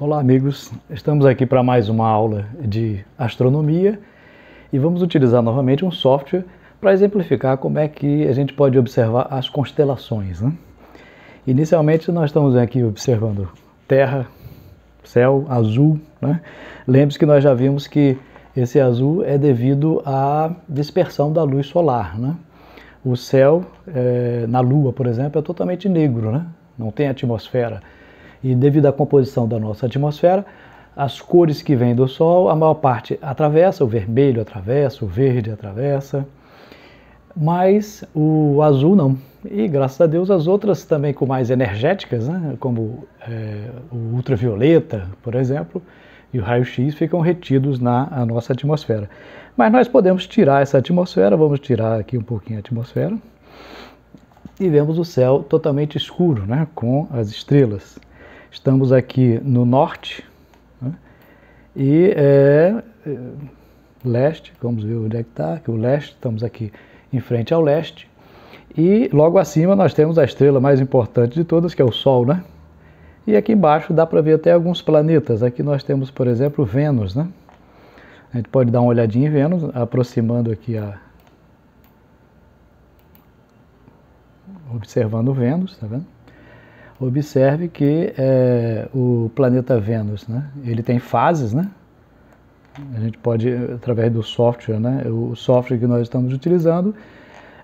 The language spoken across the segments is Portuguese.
Olá, amigos. Estamos aqui para mais uma aula de astronomia e vamos utilizar novamente um software para exemplificar como é que a gente pode observar as constelações. Né? Inicialmente, nós estamos aqui observando Terra, céu azul. Né? Lembre-se que nós já vimos que esse azul é devido à dispersão da luz solar. Né? O céu, é, na Lua, por exemplo, é totalmente negro, né? não tem atmosfera. E devido à composição da nossa atmosfera, as cores que vêm do Sol, a maior parte atravessa, o vermelho atravessa, o verde atravessa, mas o azul não. E graças a Deus as outras também com mais energéticas, né, como é, o ultravioleta, por exemplo, e o raio-x ficam retidos na nossa atmosfera. Mas nós podemos tirar essa atmosfera, vamos tirar aqui um pouquinho a atmosfera, e vemos o céu totalmente escuro, né, com as estrelas. Estamos aqui no norte né? e é, é, leste, vamos ver onde é que está, aqui o leste, estamos aqui em frente ao leste. E logo acima nós temos a estrela mais importante de todas, que é o Sol, né? E aqui embaixo dá para ver até alguns planetas. Aqui nós temos, por exemplo, Vênus, né? A gente pode dar uma olhadinha em Vênus, aproximando aqui a... Observando Vênus, tá vendo? Observe que é, o planeta Vênus, né, ele tem fases, né? A gente pode, através do software, né, o software que nós estamos utilizando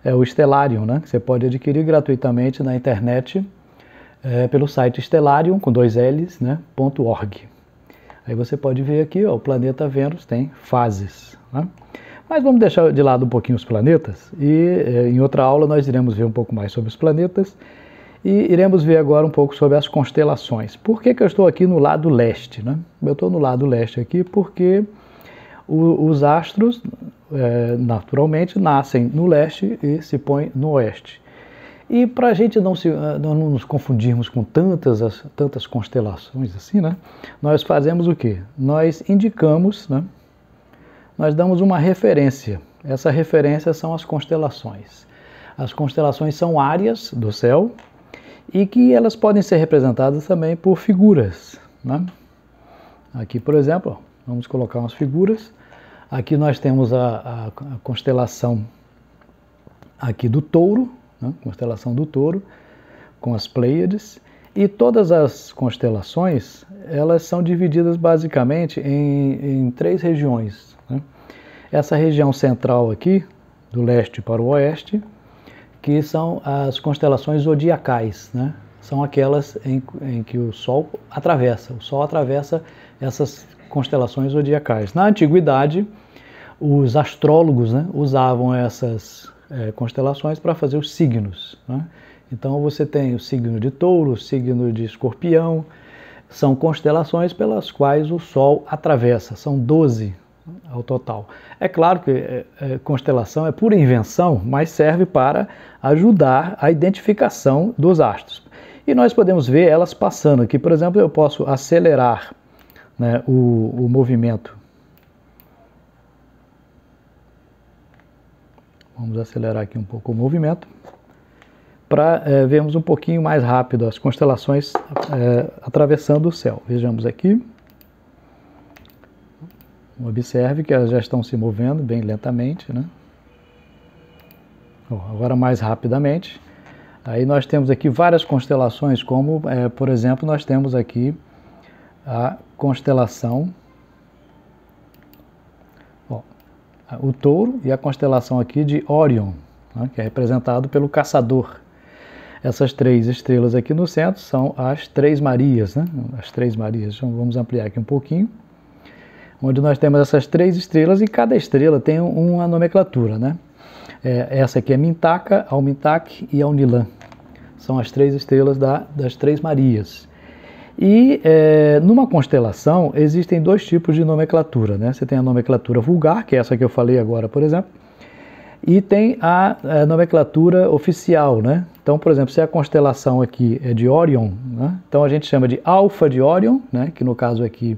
é o Stellarium, né, que você pode adquirir gratuitamente na internet é, pelo site stellarium, com dois L's, né, .org. Aí você pode ver aqui, ó, o planeta Vênus tem fases. Né? Mas vamos deixar de lado um pouquinho os planetas e é, em outra aula nós iremos ver um pouco mais sobre os planetas e iremos ver agora um pouco sobre as constelações. Por que, que eu estou aqui no lado leste? Né? Eu estou no lado leste aqui porque o, os astros, é, naturalmente, nascem no leste e se põem no oeste. E para a gente não, se, ah, não nos confundirmos com tantas, as, tantas constelações assim, né? nós fazemos o quê? Nós indicamos, né? nós damos uma referência. Essa referência são as constelações. As constelações são áreas do céu e que elas podem ser representadas também por figuras. Né? Aqui, por exemplo, vamos colocar umas figuras. Aqui nós temos a, a, a constelação aqui do touro, né? constelação do touro, com as Pleiades. E todas as constelações, elas são divididas basicamente em, em três regiões. Né? Essa região central aqui, do leste para o oeste, que são as constelações zodiacais, né? São aquelas em, em que o Sol atravessa. O Sol atravessa essas constelações zodiacais. Na antiguidade, os astrólogos né, usavam essas é, constelações para fazer os signos. Né? Então você tem o signo de touro, o signo de escorpião, são constelações pelas quais o Sol atravessa, são 12 ao total. É claro que é, é, constelação é pura invenção, mas serve para ajudar a identificação dos astros. E nós podemos ver elas passando aqui. Por exemplo, eu posso acelerar né, o, o movimento. Vamos acelerar aqui um pouco o movimento para é, vermos um pouquinho mais rápido as constelações atravessando o céu. Vejamos aqui. Observe que elas já estão se movendo bem lentamente, né? agora mais rapidamente. Aí nós temos aqui várias constelações, como, é, por exemplo, nós temos aqui a constelação, ó, o touro e a constelação aqui de Orion, né, que é representado pelo caçador. Essas três estrelas aqui no centro são as três Marias, né? as três Marias. Então, vamos ampliar aqui um pouquinho onde nós temos essas três estrelas e cada estrela tem uma nomenclatura, né? É, essa aqui é Mintaka, Almintak e Alnilan. São as três estrelas da, das Três Marias. E é, numa constelação existem dois tipos de nomenclatura, né? Você tem a nomenclatura vulgar, que é essa que eu falei agora, por exemplo, e tem a, a nomenclatura oficial, né? Então, por exemplo, se a constelação aqui é de Orion, né? então a gente chama de Alfa de Orion, né? Que no caso aqui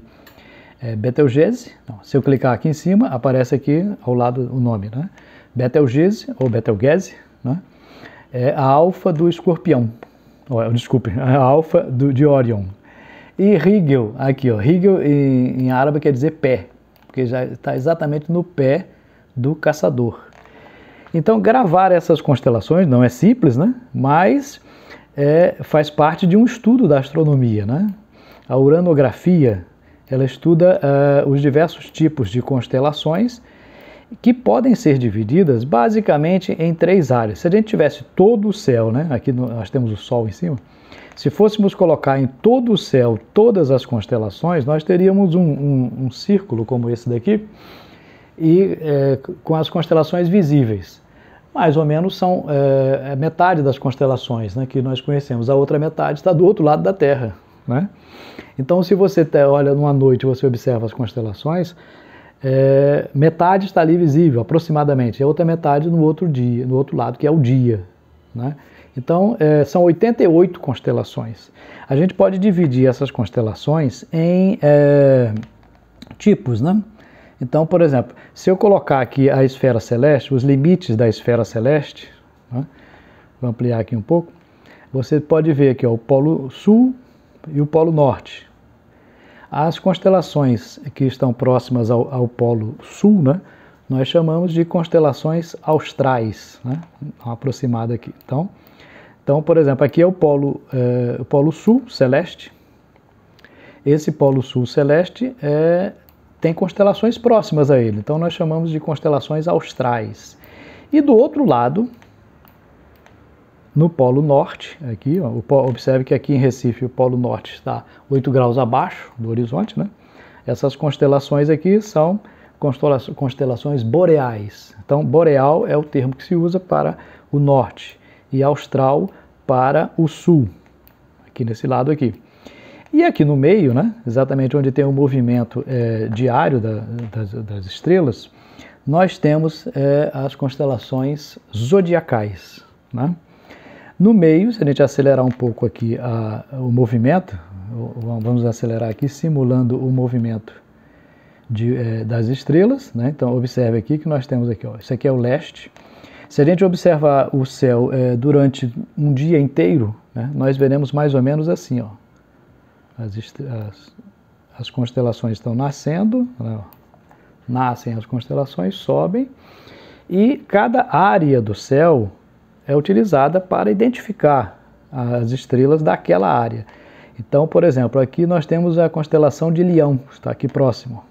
é Betelgeuse. Então, se eu clicar aqui em cima, aparece aqui ao lado o nome, né? Betelgeuse ou Betelgeuse, né? É a alfa do escorpião. Oh, desculpe, a alfa do, de Orion. E Rigel, aqui ó, Rigel em, em árabe quer dizer pé, porque já está exatamente no pé do caçador. Então gravar essas constelações não é simples, né? Mas é, faz parte de um estudo da astronomia, né? A uranografia, ela estuda uh, os diversos tipos de constelações que podem ser divididas basicamente em três áreas. Se a gente tivesse todo o céu, né? Aqui nós temos o Sol em cima. Se fôssemos colocar em todo o céu todas as constelações, nós teríamos um, um, um círculo como esse daqui e é, com as constelações visíveis. Mais ou menos são é, metade das constelações né, que nós conhecemos. A outra metade está do outro lado da Terra. Né? Então, se você olha numa noite, você observa as constelações, é, metade está ali visível, aproximadamente, e a outra metade no outro dia, no outro lado, que é o dia. Né? Então, é, são 88 constelações. A gente pode dividir essas constelações em é, tipos, né? Então, por exemplo, se eu colocar aqui a esfera celeste, os limites da esfera celeste, né? vou ampliar aqui um pouco, você pode ver aqui ó, o polo sul e o polo norte. As constelações que estão próximas ao, ao polo sul, né, nós chamamos de constelações austrais, né, aproximada aqui. Então, então, por exemplo, aqui é o polo, é, o polo sul celeste. Esse polo sul celeste é, tem constelações próximas a ele, então nós chamamos de constelações austrais. E do outro lado, no Polo Norte, aqui, ó, observe que aqui em Recife o Polo Norte está 8 graus abaixo do horizonte, né? Essas constelações aqui são constelações boreais. Então, boreal é o termo que se usa para o norte e austral para o sul, aqui nesse lado aqui. E aqui no meio, né, exatamente onde tem o movimento é, diário da, das, das, estrelas, nós temos é, as constelações zodiacais. Né? No meio, se a gente acelerar um pouco aqui a, o movimento, vamos acelerar aqui simulando o movimento de, é, das estrelas, né? então observe aqui que nós temos aqui, ó, isso aqui é o leste. Se a gente observar o céu é, durante um dia inteiro, né, nós veremos mais ou menos assim, ó, as, as, as constelações estão nascendo, né, nascem as constelações, sobem, e cada área do céu é utilizada para identificar as estrelas daquela área. Então, por exemplo, aqui nós temos a constelação de Leão, está aqui próximo.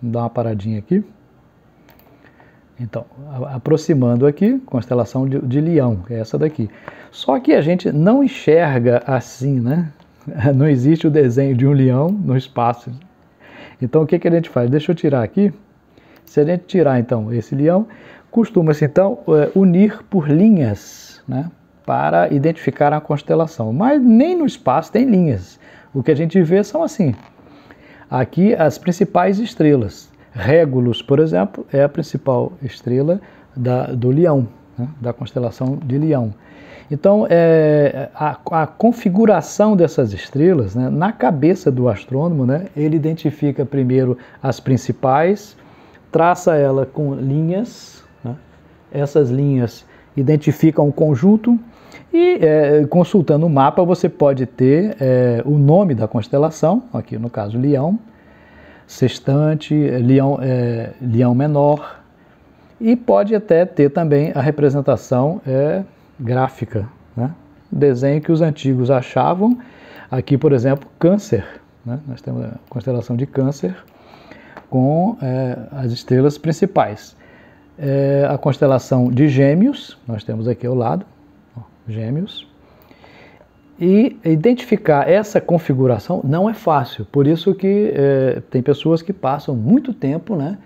Vamos dar uma paradinha aqui. Então, aproximando aqui, constelação de, de Leão, é essa daqui. Só que a gente não enxerga assim, né? Não existe o desenho de um leão no espaço. Então, o que, que a gente faz? Deixa eu tirar aqui. Se a gente tirar, então, esse leão, Costuma-se então é, unir por linhas né, para identificar a constelação, mas nem no espaço tem linhas. O que a gente vê são assim. Aqui as principais estrelas. Régulus, por exemplo, é a principal estrela da, do Leão, né, da constelação de Leão. Então, é, a, a, configuração dessas estrelas, né, na cabeça do astrônomo, né, ele identifica primeiro as principais, traça ela com linhas essas linhas identificam o conjunto e é, consultando o mapa você pode ter é, o nome da constelação, aqui no caso Leão, Sextante, Leão, é, Leão Menor, e pode até ter também a representação é, gráfica, né? desenho que os antigos achavam. Aqui, por exemplo, Câncer, né? nós temos a constelação de Câncer com é, as estrelas principais é a constelação de Gêmeos, nós temos aqui ao lado, ó, Gêmeos. E identificar essa configuração não é fácil, por isso que é, tem pessoas que passam muito tempo né,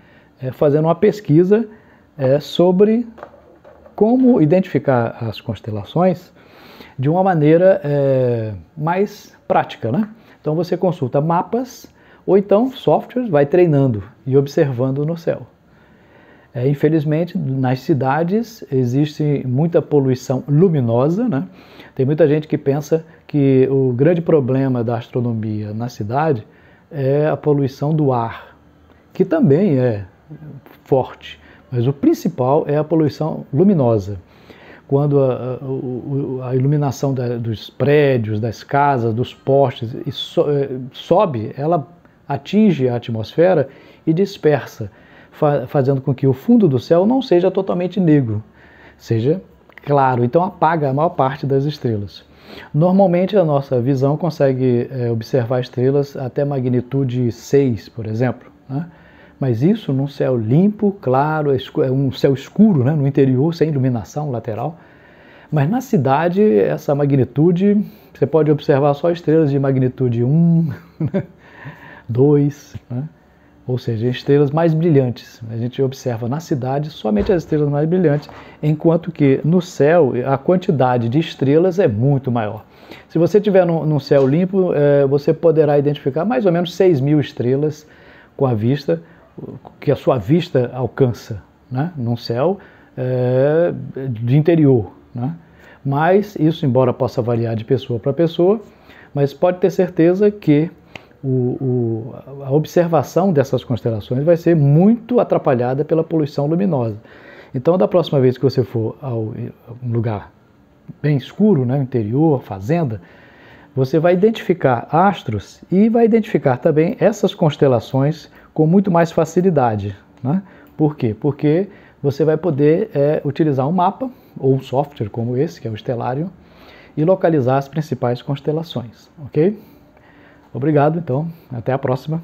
é, fazendo uma pesquisa é, sobre como identificar as constelações de uma maneira é, mais prática. Né? Então você consulta mapas ou então softwares, vai treinando e observando no céu. É, infelizmente, nas cidades existe muita poluição luminosa. Né? Tem muita gente que pensa que o grande problema da astronomia na cidade é a poluição do ar, que também é forte, mas o principal é a poluição luminosa. quando a, a, a iluminação da, dos prédios, das casas, dos postes so, eh, sobe, ela atinge a atmosfera e dispersa, fa fazendo com que o fundo do céu não seja totalmente negro, seja claro, então apaga a maior parte das estrelas. Normalmente a nossa visão consegue é, observar estrelas até magnitude 6, por exemplo. Né? Mas isso num céu limpo, claro, é um céu escuro, né? no interior, sem iluminação lateral. Mas na cidade, essa magnitude, você pode observar só estrelas de magnitude 1, 2, né? Ou seja, estrelas mais brilhantes. A gente observa na cidade somente as estrelas mais brilhantes, enquanto que no céu a quantidade de estrelas é muito maior. Se você estiver num, céu limpo, é, você poderá identificar mais ou menos 6 mil estrelas com a vista, que a sua vista alcança né, num céu é, de interior. Né? Mas isso, embora possa variar de pessoa para pessoa, mas pode ter certeza que o, o, a observação dessas constelações vai ser muito atrapalhada pela poluição luminosa. Então, da próxima vez que você for a um lugar bem escuro, né, interior, fazenda, você vai identificar astros e vai identificar também essas constelações com muito mais facilidade. Né? Por quê? Porque você vai poder é, utilizar um mapa ou um software como esse, que é o Stellarium, e localizar as principais constelações, ok? Obrigado, então. Até a próxima.